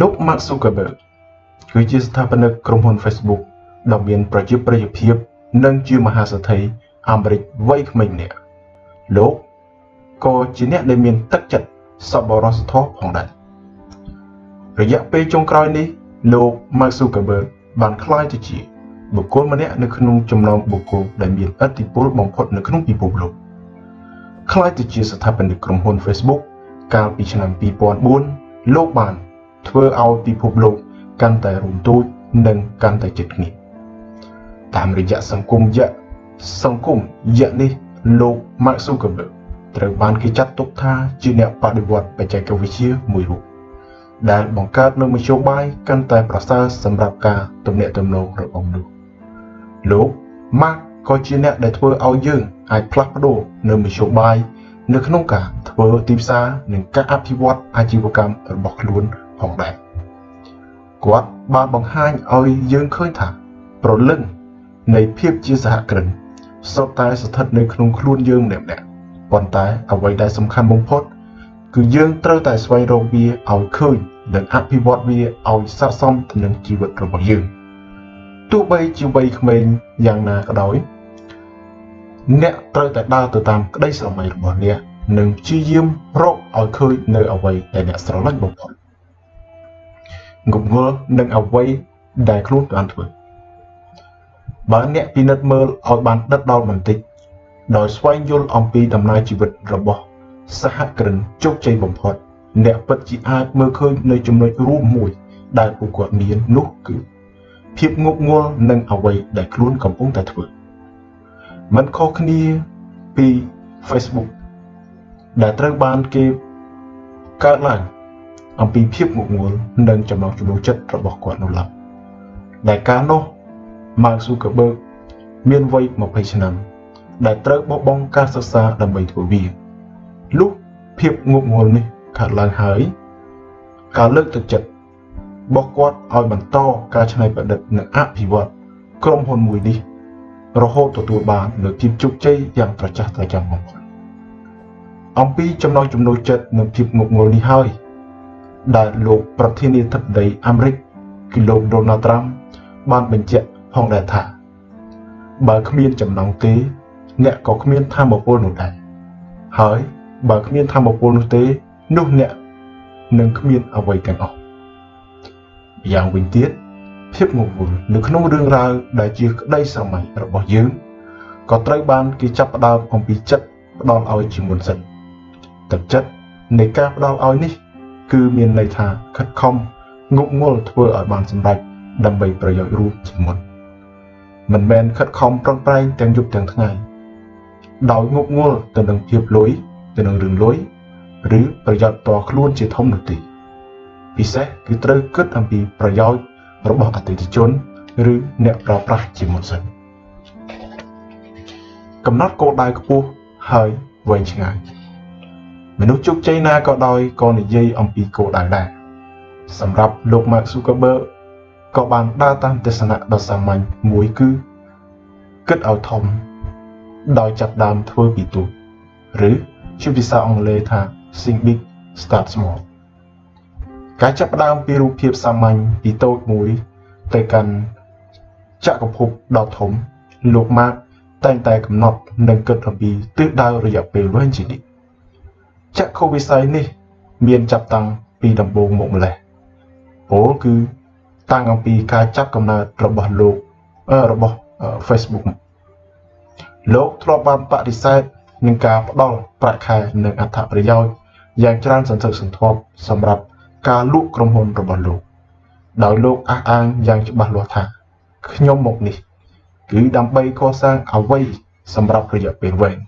លោក Mark Zuckerberg គឺជាស្ថាបនិកក្រុមហ៊ុន Facebook ដ៏មានប្រជាប្រិយភាព និងជាមហាសេដ្ឋីអាមេរិកវ័យក្មេងម្នាក់លោកក៏ជាអ្នកដែលមានទឹកចិត្តសប្បុរសធម៌ផងដែររយៈពេលចុងក្រោយនេះលោក Mark Zuckerberg បានក្លាយទៅជាបុគ្គលម្នាក់នៅក្នុងចំណោមបុគ្គលដែលមានឥទ្ធិពលបំផុតនៅក្នុងពិភពលោកក្លាយទៅជាស្ថាបនិកក្រុមហ៊ុន Facebook កាលពីឆ្នាំ2004លោកបាន ធ្វើឲ្យពិភពលោកកាន់តែរំទូចនិងកាន់តែជិតគ្នាតាមរយៈសង្គមយៈសង្គមយៈនេះលោក Mark Zuckerberg ត្រូវបានគេចាត់ទុកថាជាអ្នកបដិវត្តបច្ចេកវិទ្យាមួយរូបដែលបង្កើតនូវមធ្យោបាយកាន់តែប្រសើរសម្រាប់ការទំនាក់ទំនងរបស់មនុស្សលោក Mark ក៏ជាអ្នកដែលធ្វើឲ្យយើងអាចផ្លាស់ប្ដូរនៅមធ្យោបាយនៅក្នុងការធ្វើទីផ្សារនិងការអភិវឌ្ឍអាជីវកម្មរបស់ខ្លួន ផងដែរគាត់បានបង្ហាញឲ្យយើងឃើញថាប្រលឹងនៃភាពជាសហគ្រិនសុទ្ធតែស្ថិតនៅក្នុងខ្លួនយើងម្នាក់ៗប៉ុន្តែអ្វីដែលសំខាន់បំផុត គឺយើងត្រូវតែស្វែងរកវាឲ្យឃើញនិងអភិវឌ្ឍវាឲ្យស័ក្តិសមទៅនឹងជីវិតរបស់យើងទោះបីជាវ័យក្មេងយ៉ាងណាក៏ដោយអ្នកត្រូវតែដើរទៅតាមក្តីស្រមៃរបស់អ្នកនិងព្យាយាមរកឲ្យឃើញនៅអ្វីដែលអ្នកស្រឡាញ់បំផុត ងប់ងល់នឹងអ្វីដែលខ្លួនបានធ្វើបើអ្នកពិនិត្យមើលឲ្យបានដិតដល់បន្តិចដោយស្វែងយល់អំពីដំណើរជីវិតរបស់សហគ្រិនជោគជ័យបំផុត អ្នកពិតជាអាចមើលឃើញនៅចំណុចរួមមួយ ដែលពួកគាត់មាននោះគឺភាពងប់ងល់នឹងអ្វីដែលខ្លួនកំពុងតែធ្វើมันខុសគ្នាពី Facebook ដែលត្រូវបានគេកើតឡើង អំពីភាពងប់ងល់និងចំណងចំណូលចិត្តរបស់គាត់នោះឡើយដែលកាលនោះ Mark Zuckerberg មានវ័យ20ឆ្នាំ ដែលត្រូវបោះបង់ការសិក្សាដើម្បីធ្វើវាលុះភាពងប់ងល់នេះកើតឡើងហើយការលើកទឹកចិត្តរបស់គាត់ឲ្យបន្តការច្នៃប្រឌិតនិងអភិវឌ្ឍក្រុមហ៊ុនមួយនេះ រហូតទទួលបាននូវភាពជោគជ័យយ៉ាងប្រចះត្រចង់បំផុតអំពីចំណងចំណូលចិត្តនិងភាពងប់ងល់នេះហើយ ដែលលោកប្រធានាធិបតីអាមេរិកគឺលោក Donald Trump បានបញ្ជាក់ផងដែរថា បើគ្មានចំណងទេ អ្នកក៏គ្មានធម៌ពលនោះដែរហើយបើគ្មានធម៌ពលនោះទេ នោះអ្នកនឹងគ្មានអ្វីទាំងអស់យ៉ាងវិញទៀតភាពងងុលនៅក្នុងរឿងរ៉ាវដែលជាក្តីស្រមៃរបស់យើងក៏ត្រូវបានគេចាប់ផ្ដើមអំពីចិត្តផ្ដល់ឲ្យជាមុនសិនទឹកចិត្តនៃការផ្ដល់ឲ្យនេះ គឺមានន័យថាខិតខំងប់ងល់ធ្វើឲ្យបានសម្រេចដើម្បីប្រយោជន៍រួមជាមុនមិនមែនខិតខំប្រឹងប្រែងទាំងយប់ទាំងថ្ងៃដោយងប់ងល់ទៅនឹងភាពលុយទៅនឹងរឿងលុយឬប្រយោជន៍តខ្លួនជាធំនោះទេពិសេសគឺត្រូវគិតអំពីប្រយោជន៍របស់អតិថិជនឬអ្នកប្រើប្រាស់ជាមុនសិនកំណត់គោលដៅខ្ពស់ហើយវែងឆ្ងាយ មនុស្សជោគជ័យណាក៏ដោយក៏និយាយអំពីគោលដៅដែរសម្រាប់លោក Mark Zuckerberg ក៏បានដើរតាមទស្សនៈដ៏សាមញ្ញមួយគឺគិតឲ្យធំ ដោយចាប់ដើមធ្វើពីទូឬជាភាសាអង់គ្លេសថា think big start small ការចាប់ផ្ដើមពីរូបភាពសាមញ្ញពីតូចមួយទៅកាន់ចក្រភពដ៏ធំ លោកម៉ាកតែងតែកំណត់និងគិតអំពីទិសដៅរយៈពេលវែងជានិច្ច ចក្ខុវិស័យនេះ មានចាប់តាំងពីដំបូងមកម្លេះពលគឺតាំងអំពីការចាប់កំណើតរបស់លោករបស់ Facebook លោកធ្លាប់បានបដិសេធនឹងការផ្ដល់ប្រាក់ខែនិងអត្ថប្រយោជន៍យ៉ាងច្រើនសន្ធឹកសន្ធាប់សម្រាប់ការលក់ក្រុមហ៊ុនរបស់លោក ដោយលោកអះអាងយ៉ាងច្បាស់លាស់ថាខ្ញុំមកនេះ គឺដើម្បីកសាងអ្វីសម្រាប់រយៈពេលវែង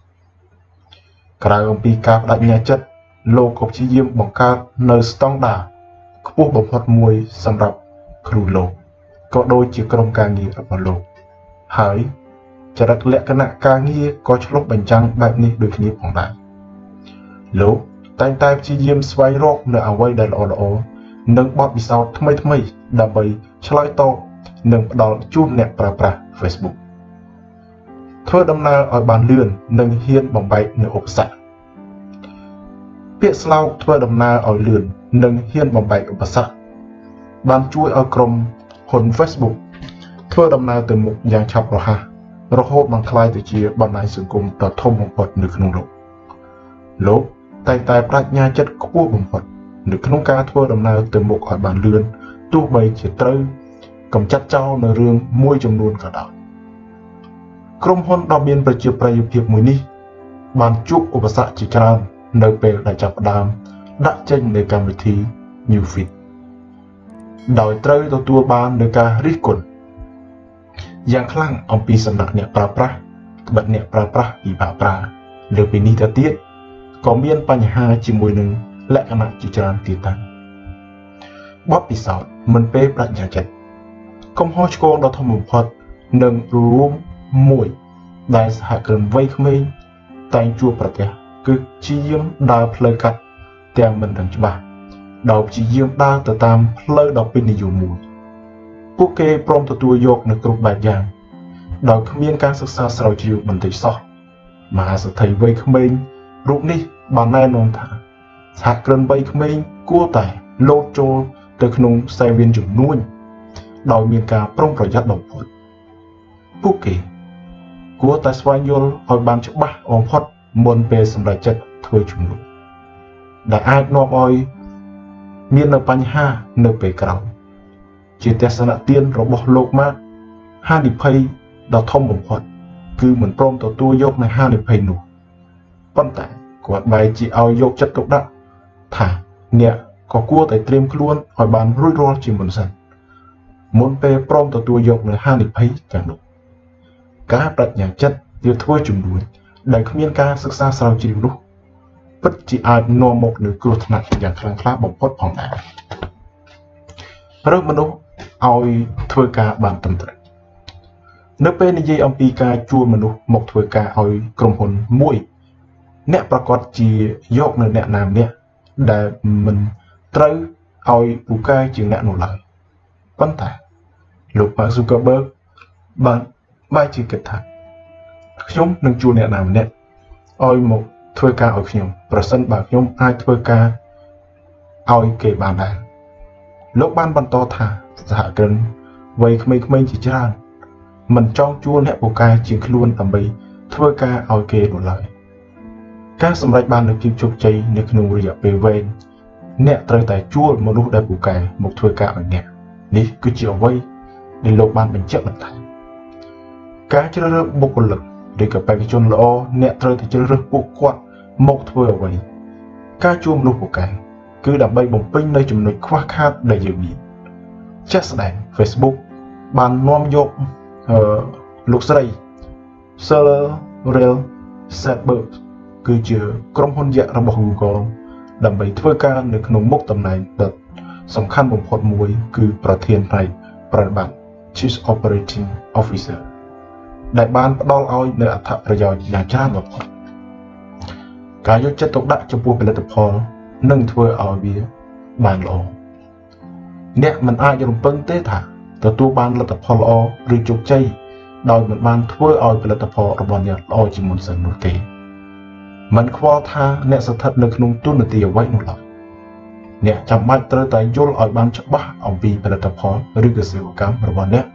ក្រៅអំពីការបដិញ្ញាចិត្តលោកក៏ព្យាយាមបង្កើតនៅស្តង់ដារខ្ពស់បំផុតមួយសម្រាប់គ្រូលោកក៏ដូចជាក្រុមការងាររបស់លោកហើយចរិតលក្ខណៈការងារក៏ឆ្លុះបញ្ចាំងបែបនេះដូចគ្នាផងដែរលោកតែងតែព្យាយាមស្វែងរកនៅអ្វីដែលល្អល្អនិងបទពិសោធន៍ថ្មីថ្មីដើម្បីឆ្លើយតបនិងផ្ដល់ជូនអ្នកប្រើប្រាស់ Facebook ធ្វើដំណើរឲ្យបានលឿននិងហ៊ានបំបែកនៅឧបសគ្គពាក្យស្លោកធ្វើដំណើរឲ្យលឿននិងហ៊ានបំបែកឧបសគ្គបានជួយឲ្យក្រុមហ៊ុន Facebook ធ្វើដំណើរទៅមុខយ៉ាងឆាប់រហ័សរហូតបានក្លាយទៅជាបណ្ដាញសង្គមដ៏ធំបំផុតនៅក្នុងលោកលោកតែងតែប្រាជ្ញាចិត្តខ្ពស់បំផុតនៅក្នុងការធ្វើដំណើរទៅមុខឲ្យបានលឿនទោះបីជាត្រូវកំចាត់ចោលនៅរឿងមួយចំនួនក៏ដោយ ក្រុមហ៊ុនដ៏មានប្រជាប្រិយភាពមួយនេះ បានជួបឧបសគ្គជាច្រើននៅពេលដែលចាប់ផ្ដើមដាក់ចេញនៅកម្មវិធី Newfit ដោយត្រូវទទួលបាននូវការរិះគន់យ៉ាងខ្លាំងអំពីសំណាក់អ្នកប្រើប្រាស់ត្បិតអ្នកប្រើប្រាស់ពិបាកប្រើលើពីនេះទៅទៀតក៏មានបញ្ហាជាមួយនឹងលក្ខណៈជាច្រើនទៀតដែរបទពិសោធន៍មិនពេលប្រាជ្ញាចិត្តកំហុសឆ្គងដ៏ធំបំផុតនិងរួម មួយដែលសហគ្រិនវ័យក្មេងតែងជួបប្រទះគឺព្យាយាមដើរផ្លូវកាត់ទាំងមិនដឹងច្បាស់ដោយព្យាយាមដើរទៅតាមផ្លូវដ៏ពេញនិយមមួយពួកគេព្រមទទួលយកនៅគ្រប់បែបយ៉ាងដោយគ្មានការសិក្សាស្រាវជ្រាវបន្តិចសោះមហាសទ្ធិវ័យក្មេងរូបនេះបានណែនាំថាសហគ្រិនវ័យក្មេងគួរតែលោតចូលទៅក្នុងខ្សែវៀនជំនួញដោយមានការប្រុងប្រយ័ត្នបំផុតពួកគេ គួរតែស្វែងយល់ឲ្យបានច្បាស់បំផុតមុនពេលសម្រេចចិត្តធ្វើជំនួញដែលអាចនាំឲ្យមាននៅបញ្ហានៅពេលក្រោយជាទស្សនៈទានរបស់លោកម៉ាក់ហានិភ័យដ៏ធំបំផុតគឺមិនព្រមទទួលយកនៅហានិភ័យនោះប៉ុន្តែគាត់បែរជាឲ្យយកចិត្តទុកដាក់ថាអ្នកក៏គួរតែត្រៀមខ្លួនឲ្យបានរួចរាល់ជាមុនសិនមុនពេលព្រមទទួលយកនៅហានិភ័យទាំងនោះ ការបដិញ្ញាចិត្តវាធ្វើជំនួយដែលគ្មានការសិក្សាស្រាវជ្រាវនោះពិតជាអាចនាំមកនូវគ្រោះថ្នាក់យ៉ាងខ្លាំងក្លាបំផុតផងដែររើសមនុស្សឲ្យធ្វើការបានត្រឹមត្រូវនៅពេលនិយាយអំពីការជួលមនុស្សមកធ្វើការឲ្យក្រុមហ៊ុនមួយ អ្នកប្រកាសជាយកនៅអ្នកណាម្នាក់ដែលមិនត្រូវឲ្យពូកែជាងអ្នកនោះឡើយប៉ុន្តែលោក Mark Zuckerberg បាន បែរជាគិតថាខ្ញុំនឹងជួលអ្នកណាម្នាក់ឲ្យមកធ្វើការឲ្យខ្ញុំ ប្រសិនបើខ្ញុំអាចធ្វើការឲ្យគេបានដែរលោកបានបន្តថាសហគ្រិនវ័យក្មេងៗជាច្រើនមិនចង់ជួលអ្នកពូកែជាងខ្លួនដើម្បីធ្វើការឲ្យគេនោះឡើយការសម្រេចបាននូវភាពជោគជ័យនៅក្នុងរយៈពេលវែងអ្នកត្រូវតែជួលមនុស្សដែលពូកែមកធ្វើការឲ្យអ្នកនេះគឺជាអ្វីដែលលោកបានបញ្ជាក់បន្ថែម ការជ្រើសរើសបុគ្គលិកឬក៏បេក្ខជនល្អអ្នកត្រូវតែជ្រើសរើសពួកគាត់មកធ្វើអ្វីការជួលមនុស្សពូកែគឺដើម្បីបំពេញនៅចំណុចខ្វះខាតដែលយើងមានជាក់ស្ដែង Facebook បាននាំយកអឺលោកស្រី Sheryl Sandberg គឺជាក្រុមហ៊ុនយក្សរបស់ Google ដើម្បីធ្វើការនៅក្នុងមុខតំណែងដ៏សំខាន់បំផុតមួយ គឺប្រធានផ្នែកប្រតិបត្តិ Chief Operating Officer ដែលបានផ្ដល់ឲ្យនៅអត្ថប្រយោជន៍យ៉ាងច្រើនបំផុតការយកចិត្តទុកដាក់ចំពោះផលិតផលនឹងធ្វើឲ្យវាបានល្អអ្នកមិនអាចរំពឹងទេថាទទួលបានលទ្ធផលល្អឬជោគជ័យដោយមិនបានធ្វើឲ្យផលិតផលរបស់អ្នកល្អជាមុនសិននោះទេមិនខ្វល់ថាអ្នកស្ថិតនៅក្នុងទុននីតិអ្វីនោះឡើយអ្នកចាំបាច់ត្រូវតែយល់ឲ្យបានច្បាស់អំពីផលិតផលឬក៏សេវាកម្មរបស់អ្នក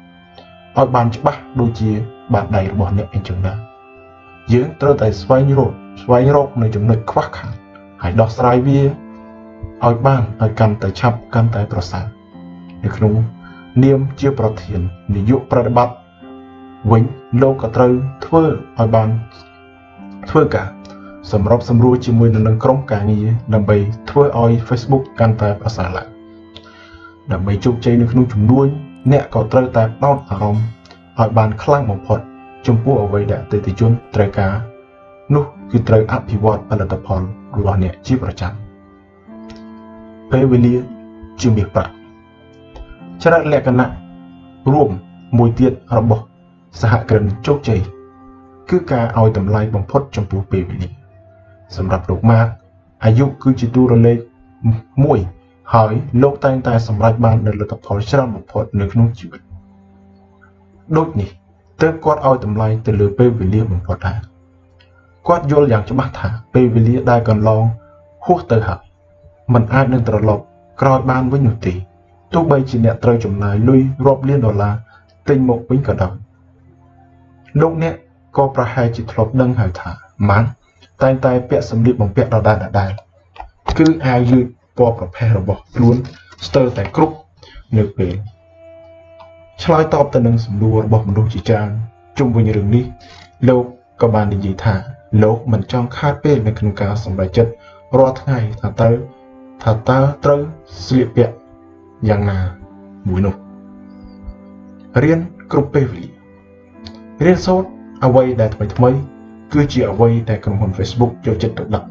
ឲ្យបានច្បាស់ដូចជាបាតដៃរបស់អ្នកអញ្ចឹងដែរយើងត្រូវតែស្វែងរកស្វែងរកនៅចំណុចខ្វះខាតហើយដោះស្រាយវាឲ្យបានឲ្យកាន់តែឆាប់កាន់តែប្រសើរនៅក្នុងនាមជាប្រធាននាយកប្រតិបត្តិវិញលោកក៏ត្រូវធ្វើឲ្យបានធ្វើការសម្របសម្រួលជាមួយនឹងក្រុមការងារដើម្បីធ្វើឲ្យ Facebook កាន់តែប្រសើរឡើងដើម្បីជោគជ័យនៅក្នុងជំនួញ អ្នកក៏ត្រូវតែដោតអារម្មណ៍ឲ្យបានខ្លាំងបំផុត ចំពោះអ្វីដែលអតិថិជនត្រូវការនោះគឺត្រូវអភិវឌ្ឍផលិតផលរបស់អ្នកជាប្រចាំពេលវេលាជាមាសប្រាក់ចរិតលក្ខណៈរួមមួយទៀតរបស់សហគ្រិនជោគជ័យគឺការឲ្យតម្លៃបំផុតចំពោះពេលវេលាសម្រាប់លោកម៉ាកអាយុគឺជាតួរលេខមួយ ហើយលោកតែងតែសម្រេចបាននូវលទ្ធផលច្រើនបំផុតនៅក្នុងជីវិតដូចនេះទើបគាត់ឲ្យតម្លៃទៅលើពេលវេលាបំផុតដែរគាត់យល់យ៉ាងច្បាស់ថាពេលវេលាដែលកន្លងហួសទៅហើយมันអាចនឹងត្រឡប់ក្រោយបានវិញនោះទេទោះបីជាអ្នកត្រូវចំណាយលុយរាប់លានដុល្លារទិញមកវិញក៏ដោយលោកអ្នកក៏ប្រហែលជាធ្លាប់ដឹងហើយថាម៉ាន់តែងតែពាក់សម្លៀកបំពាក់ដដែលដដែលគឺអាវយឺត ពណ៌ប្រផេះរបស់ខ្លួនស្ទើរតែគ្រប់នៅពេលឆ្លើយតបទៅនឹងសំណួររបស់មនុស្សជាច្រើនជុំវិញរឿងនេះ លោកក៏បាននិយាយថាលោកមិនចង់ខាតពេលនៅក្នុងការសម្រេចចិត្តរាល់ថ្ងៃថាតើថាតើត្រូវស្លៀកពាក់យ៉ាងណាមួយនោះរៀនគ្រប់ពេលវេលារៀនសូត្រអ្វីដែលថ្មីថ្មី គឺជាអ្វីដែលក្រុមហ៊ុន Facebook ចូលចិត្តទៅដាក់បំផុត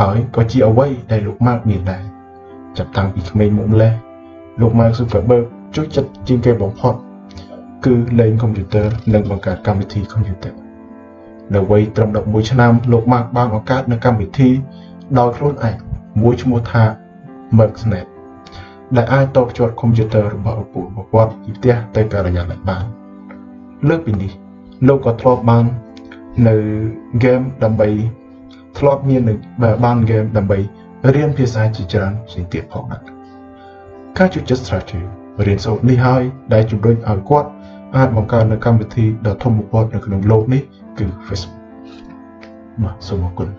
ហើយក៏ជាអ្វីដែលលោក Mark មានដែរចាប់តាំងពីក្មេងមកម្លេះលោក Mark Zuckerberg ចូលចិត្តជាងគេបំផុតគឺលេងកុំព្យូទ័រនិងបង្កើតកម្មវិធីកុំព្យូទ័រនៅវ័យត្រឹម11ឆ្នាំលោក Mark បានបង្កើតនូវកម្មវិធីដោយខ្លួនឯងមួយឈ្មោះថា Merxnet ដែលអាចតភ្ជាប់កុំព្យូទ័ររបស់ឪពុករបស់គាត់ពីផ្ទះទៅការិយាល័យបានលើកពីនេះលោកក៏ធ្លាប់បាននៅហ្គេមដើម្បី ធ្លាប់មាននៅបានហ្គេមដើម្បីរៀនភាសាជាច្រើនផ្សេងទៀតផងដែរការជួយចិត្ត strategy រៀនសូត្រនេះហើយដែលជំរុញឲ្យគាត់អាចបង្កើតនៅកម្មវិធីដ៏ធំបំផុតនៅក្នុងโลกនេះគឺ Facebook បាទសូមអរគុណ